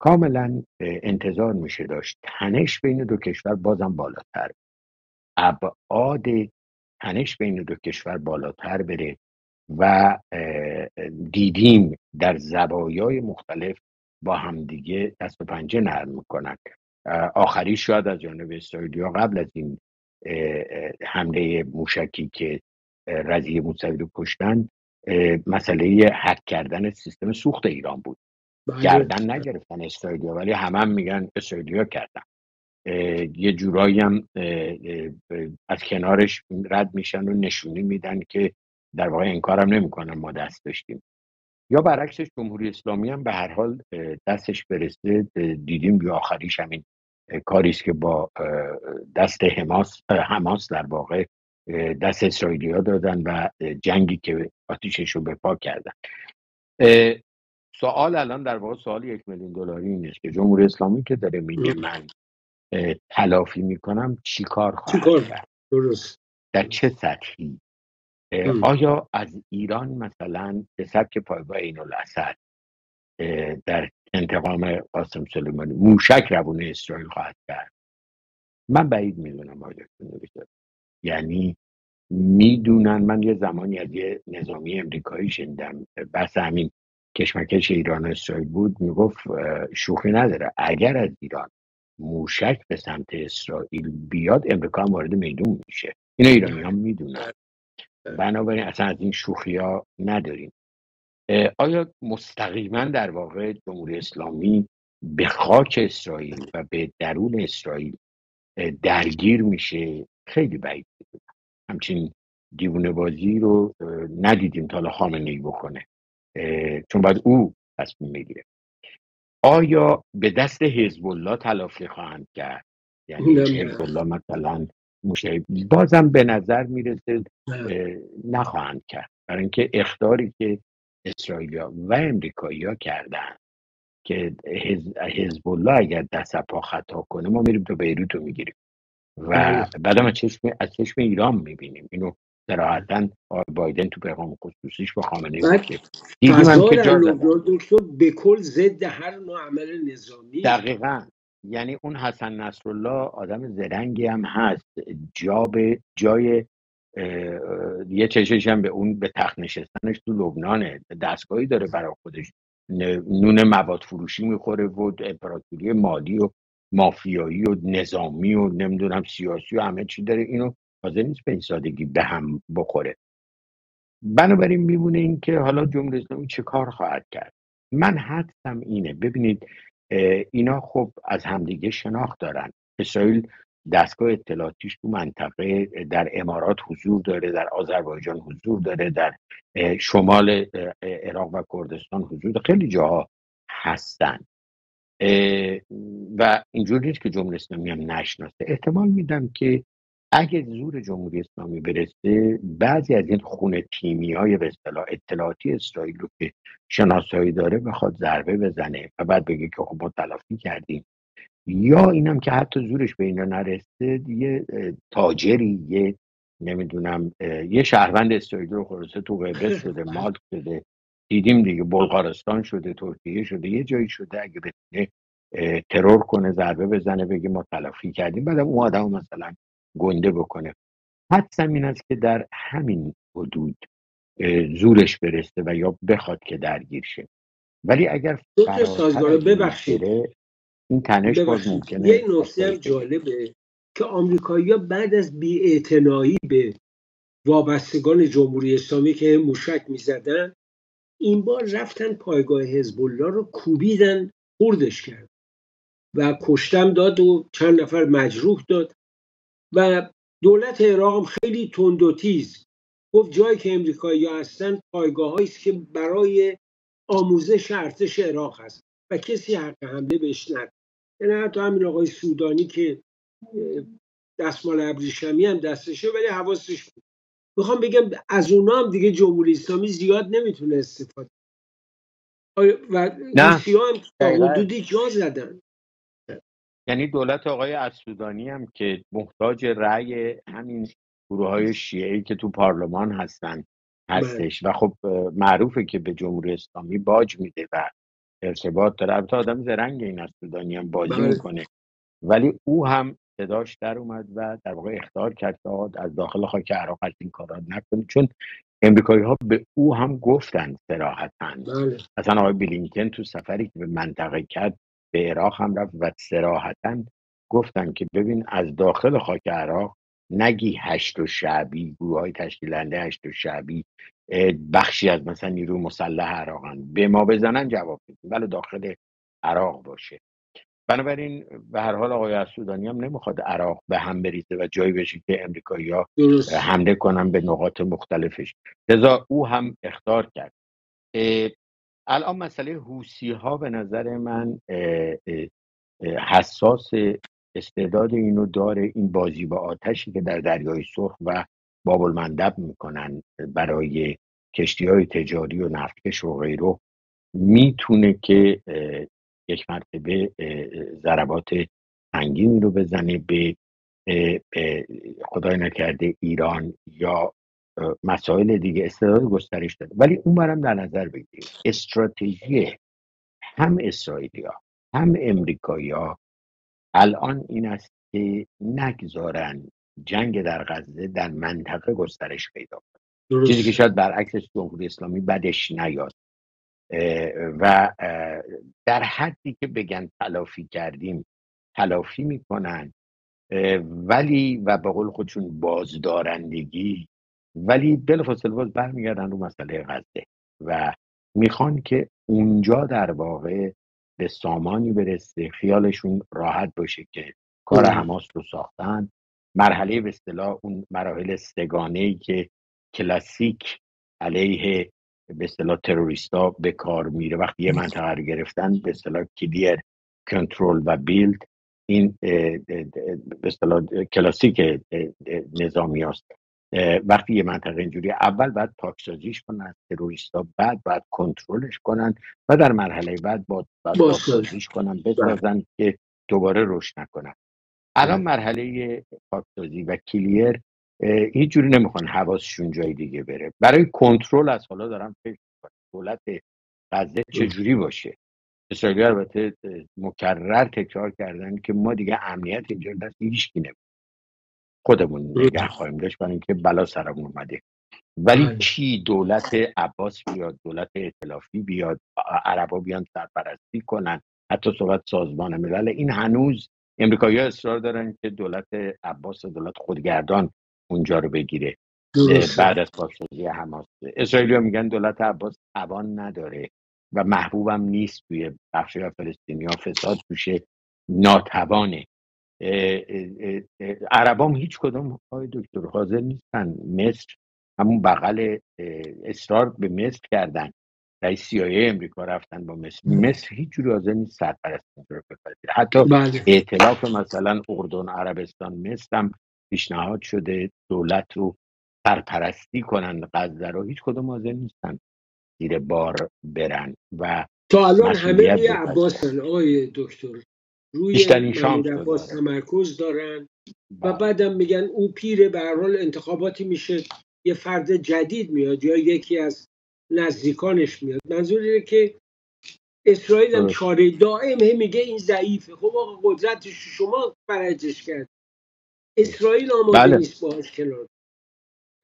کاملا انتظار میشه داشت. تنش بین دو کشور بازم بالاتر. ابعاد تنش بین دو کشور بالاتر بره و دیدیم در زوایای مختلف با همدیگه دست و پنجه نرم می‌کنن. آخری شاید از جانب اسرائیلیا قبل از این حمله موشکی که رضیه موسوی رو کشتن مسئله حک کردن سیستم سوخت ایران بود. بله. گردن نگرفتن اسرائیلیا ولی همه هم میگن اسرائیلیا کردن. یه جورایی هم از کنارش رد میشن و نشونی میدن که در واقع انکارم نمی‌کنن ما دست داشتیم. یا برعکسش جمهوری اسلامی هم به هر حال دستش برسه. دیدیم یا آخریش همین کاری است که با دست حماس حماس در واقع دست اسرائیلی ها دادن و جنگی که آتیشش رو به پا کردن. سوال الان در واقع سوال یک میلیون دلاری این است که جمهوری اسلامی که داره میگه من تلافی می‌کنم چیکار خواهد کرد؟ درست. در چه سطحی؟ آیا از ایران مثلا به سبک پایگاه این الاسد در انتقام قاسم سلیمانی موشک روونه اسرائیل خواهد کرد؟ من بعید می‌دونم آیا یعنی می‌دونن من یه زمانی از یه نظامی امریکایی شنیدم بس همین کشمکش ایران و اسرائیل بود می‌گفت شوخی نداره. اگر از ایران موشک به سمت اسرائیل بیاد امریکا هم وارد میدون میشه. اینو ایرانی هم می‌دونن. بنابراین اصلا از این شوخی ها نداریم. آیا مستقیما در واقع جمهوری اسلامی به خاک اسرائیل و به درون اسرائیل درگیر میشه؟ خیلی بعید همچین دیوونه بازی رو ندیدیم تا حالا خامنه ای بکنه چون باید او تصمیم بگیره آیا به دست حزب الله تلافی خواهند کرد؟ یعنی حزب الله مثلا بازم به نظر می‌رسه نخواهند کرد. برای اینکه اختاری که اسرائیلیا و امریکایی کردن که حزب الله اگر دست پا خطا کنه ما میریم تو بیروت رو می‌گیریم. و بعدم از چشم از چشم ایران می‌بینیم. اینو صراحتا بایدن تو پیغام خصوصیش با خامنه ای دیدیم هم که دکتر به کل ضد هر نوع عمل نظامی. دقیقا. یعنی اون حسن نصرالله آدم زرنگی هم هست. جا به جای یه چشش هم به اون به تخت نشستنش تو لبنانه. دستگاهی داره برای خودش. نون مواد فروشی می‌خوره و امپراتوری مالی و مافیایی و نظامی و نمی‌دونم سیاسی و همه چی داره اینو حاضر نیست به این سادگی به هم بخوره. بنابراین میبونه این که حالا جمهوری اسلامی چه کار خواهد کرد. من حدسم اینه ببینید اینا خب از همدیگه شناخت دارن. اسرائیل دستگاه اطلاعاتیش تو منطقه در امارات حضور داره در آذربایجان حضور داره در شمال عراق و کردستان حضور داره. خیلی جاها هستن. و اینجوری نیست که جمهوری اسلامی هم نشناسه. احتمال میدم که اگه زور جمهوری اسلامی برسه بعضی از این خونه تیمی های به اصطلاح اطلاعاتی اسرائیل رو که شناسایی داره بخواد ضربه بزنه و بعد بگه که خب ما تلافی کردیم. یا اینم که حتی زورش به اینا نرسه یه تاجری یه نمی‌دونم یه شهروند اسرائیلی رو خلاصه تو قبرس شده مالک شده دیدیم دیگه بلغارستان شده ترکیه شده یه جایی شده اگه بتونه ترور کنه ضربه بزنه بگه ما تلافی کردیم بعد اون آدم مثلا گنده بکنه. حدسم این است که در همین حدود زورش برسته و یا بخواد که درگیر شه. ولی اگر سازگار ببخشید. این تنش باز ممکنه یه نکته هم جالبه که آمریکایی‌ها بعد از بی‌اعتنایی به وابستگان جمهوری اسلامی که موشک می‌زدن این بار رفتن پایگاه حزب الله رو کوبیدن خوردش کرد و کشتم داد و چند نفر مجروح داد. و دولت عراق هم خیلی تند و تیز گفت جایی که امریکایی هستن پایگاه است که برای آموزش ارتش عراق هست و کسی حق حمله بهش نداره یعنی حتی همین آقای سودانی که دستمال ابریشمی هم دستشه ولی حواسش بود. می‌خوام بگم از اونا هم دیگه جمهوری اسلامی زیاد نمی‌تونه استفاده و نه. هم حدودی جا زدن. یعنی دولت آقای اسودانی هم که محتاج رأی همین گروه های شیعی که تو پارلمان هستن هستش بله. و خب معروفه که به جمهوری اسلامی باج میده و ارتباط داره البته آدم زرنگ این اسودانی هم بازی بله. می‌کنه ولی او هم صداش در اومد و در واقع اختار کرد که از داخل خاک عراق از این کارا نکنه چون امریکایی ها به او هم گفتن سراحتا بله. اصلا آقای بلینکن تو سفری که به منطقه کرد به عراق هم رفت و سراحتا گفتن که ببین از داخل خاک عراق نگی هشت و شعبی گروه های تشکیلنده هشت و شعبی بخشی از مثلا نیرو مسلح عراقن به ما بزنن جواب بدیم ولی داخل عراق باشه. بنابراین به هر حال آقای اسودانی هم نمی‌خواد عراق به هم بریزه و جایی بشه که امریکایی ها حمله کنن به نقاط مختلفش. لذا او هم اختار کرد. الان مسئله حوسی ها به نظر من حساس استعداد اینو داره این بازی با آتشی که در دریای سرخ و باب المندب می‌کنن برای کشتی های تجاری و نفتکش و غیره می‌تونه که یک مرتبه ضربات سنگینی رو بزنه به خدای نکرده ایران یا مسائل دیگه استعداد گسترش داره ولی اون برم در نظر بگیرید. استراتژی هم اسرائیلیا هم امریکایا الان این است که نگذارن جنگ در غزه در منطقه گسترش پیدا کنه. چیزی که شاید برعکسش جمهوری اسلامی بدش نیاد. و در حدی که بگن تلافی کردیم تلافی می‌کنن. ولی و به قول خودشون بازدارندگی ولی بلافاصله باز برمیگردن رو مسئله غزه و می‌خوان که اونجا در واقع به سامانی برسه خیالشون راحت باشه که کار حماس رو ساختن. مرحله به اصطلاح اون مراحل سگانه ای که کلاسیک علیه به اصطلاح تروریستا به کار میره. وقتی یه منطقه رو گرفتن به اصطلاح کلیر کنترل و بیلد این به اصطلاح کلاسیک نظامی است وقتی یه منطقه اینجوری اول باید پاکسازیش کنن تروریستا بعد باید کنترلش کنن و در مرحله بعد باید, باید پاکسازیش کنن بسازن که دوباره رشد نکنن. الان مرحله پاکسازی و کلیر هیچ جوری نمی‌خوان حواسشون جای دیگه بره. برای کنترل از حالا دارم فکر دولت غزه چجوری باشه؟ اسرائیلی البته مکرر تکرار کردن که ما دیگه امنیت اینجا دست هیچ کی خودمون نگه خواهیم داشت برای اینکه بلا سرمون اومده. ولی بله. چی دولت عباس بیاد دولت ائتلافی بیاد عربا بیان سرپرستی کنن حتی صحبت سازمان ملل. این هنوز امریکایی اصرار دارن که دولت عباس و دولت خودگردان اونجا رو بگیره. بعد از پاسداری حماس. اسرائیلی ها میگن دولت عباس توان نداره و محبوبم نیست توی بخش فلسطینی ها. فساد توشه ناتوانه. عربام هیچ کدوم های دکتر حاضر نیستن مصر همون بغل اصرار به مصر کردن. رئیس سیایه امریکا رفتن با مصر. مصر هیچ جوری حاضر نیست سرپرست رو حتی بله. ائتلاف مثلا اردن عربستان مصر هم پیشنهاد شده دولت رو سرپرستی کنن. غزه رو هیچ کدوم حاضر نیستن زیر بار برن و تا الان همه عباسن آقای دکتر. روی عباس تمرکز دارن و بله. بعدم میگن او پیر به حال انتخاباتی میشه یه فرد جدید میاد یا یکی از نزدیکانش میاد. منظور اینه که اسرائیل هم چاره دائم میگه این ضعیفه. خب آقا قدرتش شما فرجش کرد. اسرائیل آماده بله. نیست باهاش کنار.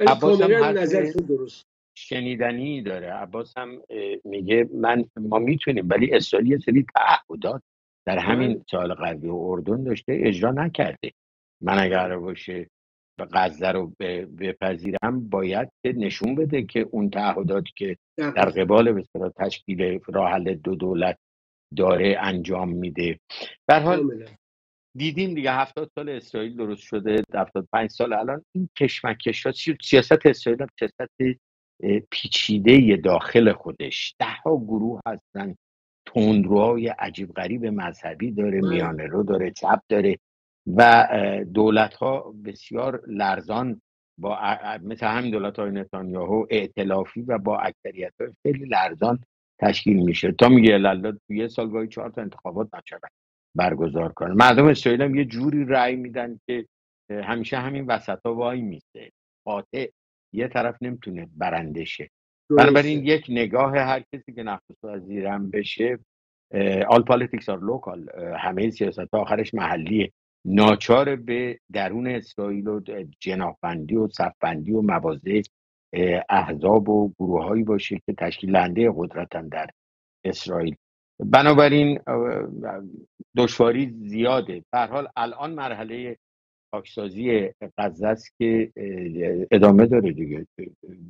ولی کاملا نظرتون درست. شنیدنی داره. عباس هم میگه من ما می‌تونیم ولی اسرائیل یه سری تعهدات در همین بله. سال غربی و اردن داشته اجرا نکرده. من اگر باشه غزه رو بپذیرم باید نشون بده که اون تعهداتی که در قبال به تشکیل راه دو دولت داره انجام میده. به حال دیدیم دیگه هفتاد سال اسرائیل درست شده هفتاد پنج سال الان این کشمکش ها سیاست اسرائیل هم سیاست پیچیده داخل خودش. ده ها گروه هستن تندروهای عجیب غریب مذهبی داره میانه رو داره چپ داره و دولت ها بسیار لرزان با مثل همین دولت های نتانیاهو اعتلافی و با اکثریت های خیلی لرزان تشکیل میشه. تا میگه لالا توی یه سال گاهی چهار تا انتخابات نشود برگزار کنه. مردم اسرائیل هم یه جوری رأی میدن که همیشه همین وسط ها وای میسته قاطع. یه طرف نمی‌تونه برنده شه بنابراین یک نگاه هر کسی که نخست وزیرم بشه all politics are local همه سیاست آخرش محلیه. ناچار به درون اسرائیل و جناحبندی و صفبندی و مواضع احزاب و گروه باشه که تشکیل دهنده قدرتن در اسرائیل. بنابراین دشواری زیاده. به حال الان مرحله پاکسازی غزه است که ادامه داره دیگه.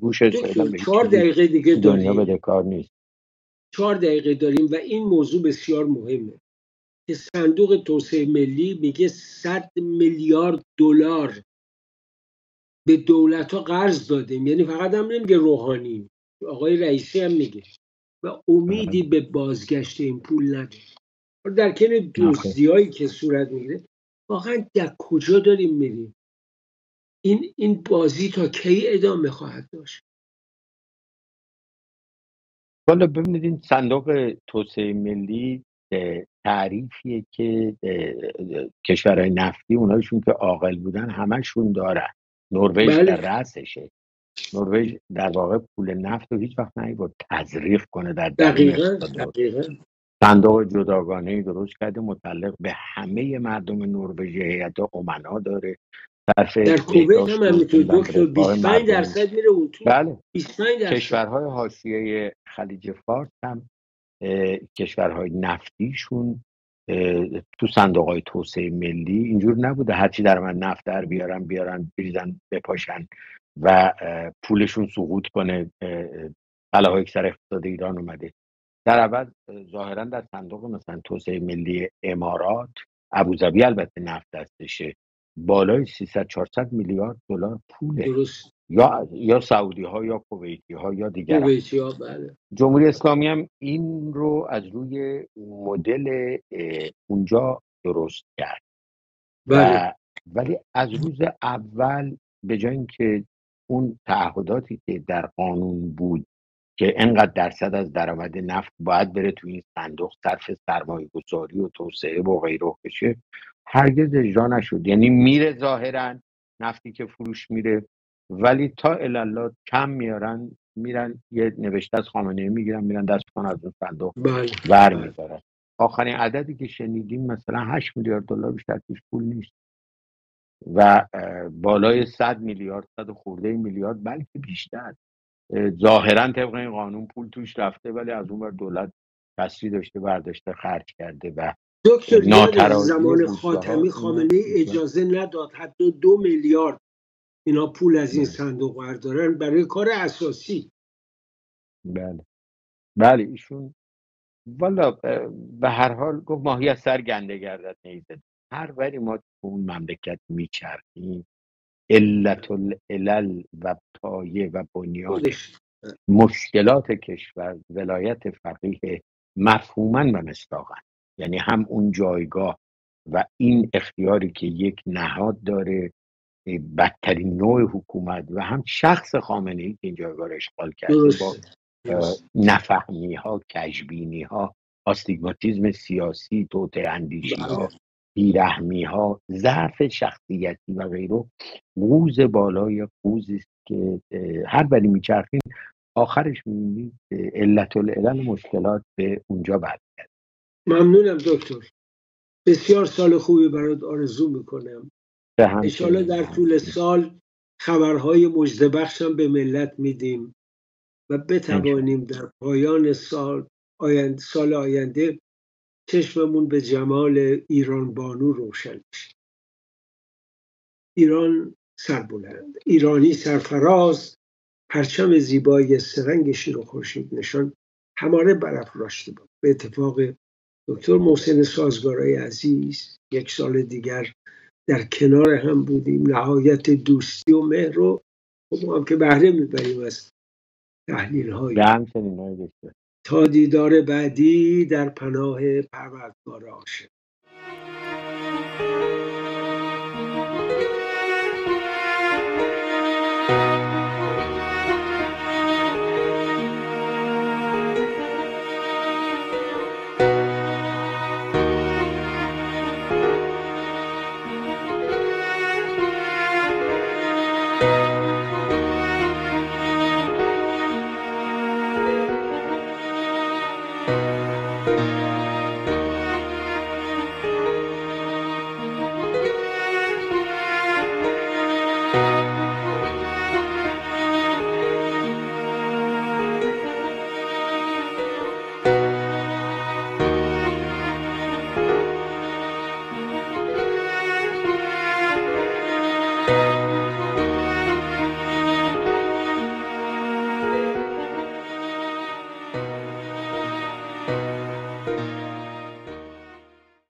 گوش چهار دقیقه دیگه دنیا بده کار نیست. چهار دقیقه داریم و این موضوع بسیار مهمه که صندوق توسعه ملی میگه 100 میلیارد دلار به دولت ها قرض دادیم. یعنی فقط هم نمیگه روحانی. آقای رئیسی هم میگه. و امیدی به بازگشت این پول نداره. در کن دوستی هایی که صورت می‌گیره واقعا در کجا داریم میریم؟ این این بازی تا کی ادامه خواهد داشت؟ حالا ببینید این صندوق توسعه ملی تعریفیه که کشورهای نفتی اونایشون که عاقل بودن همشون دارن. نروژ بله. در رأسشه. نروژ در واقع پول نفت رو هیچ وقت نمیبود تزریق کنه در دقیقا, صندوق جداگانه درست کرده متعلق به همه مردم نروژ هیئت امنا داره. در کویت هم همینطور دکتر 25 درصد میره اون تو. بله. 25 درصد. کشورهای حاشیه خلیج فارس هم کشورهای نفتیشون تو صندوق های توسعه ملی اینجور نبوده. هرچی در من نفت در بیارن بیارن بریزن بپاشن و پولشون سقوط کنه. بلاهای سر اقتصاد ایران اومده. در اول ظاهرا در صندوق مثلا توسعه ملی امارات ابوظبی البته نفت دستشه بالای 300 400 میلیارد دلار پوله درست. یا یا سعودی ها یا کویتی ها یا دیگر ها بله. جمهوری اسلامی هم این رو از روی مدل اونجا درست کرد بله. ولی از روز اول به جای اینکه اون تعهداتی که در قانون بود که انقدر درصد از درآمد نفت باید بره تو این صندوق صرف سرمایه گذاری و توسعه و غیره بشه هرگز اجرا نشد. یعنی میره ظاهرا نفتی که فروش میره ولی تا الله کم میارن میرن یه نوشته از خامنه می‌گیرن میرن دست کن از اون صندوق بله. ور میدارن آخرین عددی که شنیدیم مثلا 8 میلیارد دلار بیشتر توش پول نیست. و بالای 100 میلیارد 100 خورده میلیارد بلکه بیشتر. ظاهرا طبق این قانون پول توش رفته ولی از اون بر دولت کسری داشته برداشته خرج کرده و دکتر یاد زمان خاتمی خامنه اجازه نداد حتی دو میلیارد اینا پول از این صندوق بردارن برای کار اساسی. بله. بله ایشون والا به هر حال گفت ماهی از سر گنده گردد نیزه. هر وری ما تو اون مملکت میچرخیم علت العلل و پایه و بنیاد مشکلات کشور ولایت فقیه مفهوما و مصداقا یعنی هم اون جایگاه و این اختیاری که یک نهاد داره بدترین نوع حکومت و هم شخص خامنه ای که این جایگاه رو اشغال کرده با. نفهمی ها کجبینی ها آستیگماتیزم سیاسی توته اندیشی ها بله. بیرحمی ها ضعف شخصیتی و غیره قوز بالای قوزی است که هر بری میچرخین آخرش می‌بینید علت العلل مشکلات به اونجا برمیگرده ممنونم دکتر بسیار سال خوبی برات آرزو می‌کنم انشاءالله در طول. سال خبرهای مجده هم به ملت میدیم و. بتوانیم در پایان سال آینده, سال آینده چشممون به جمال ایران بانو روشن بشه ایران سربلند ایرانی سرفراز پرچم زیبای سرنگ شیر و خورشید نشان هماره برافراشته بود. به اتفاق دکتر محسن سازگارای عزیز یک سال دیگر در کنار هم بودیم. نهایت دوستی و مهر رو خب ما هم که بهره می‌بریم از تحلیل های تا دیدار بعدی در پناه پروردگار عاشق.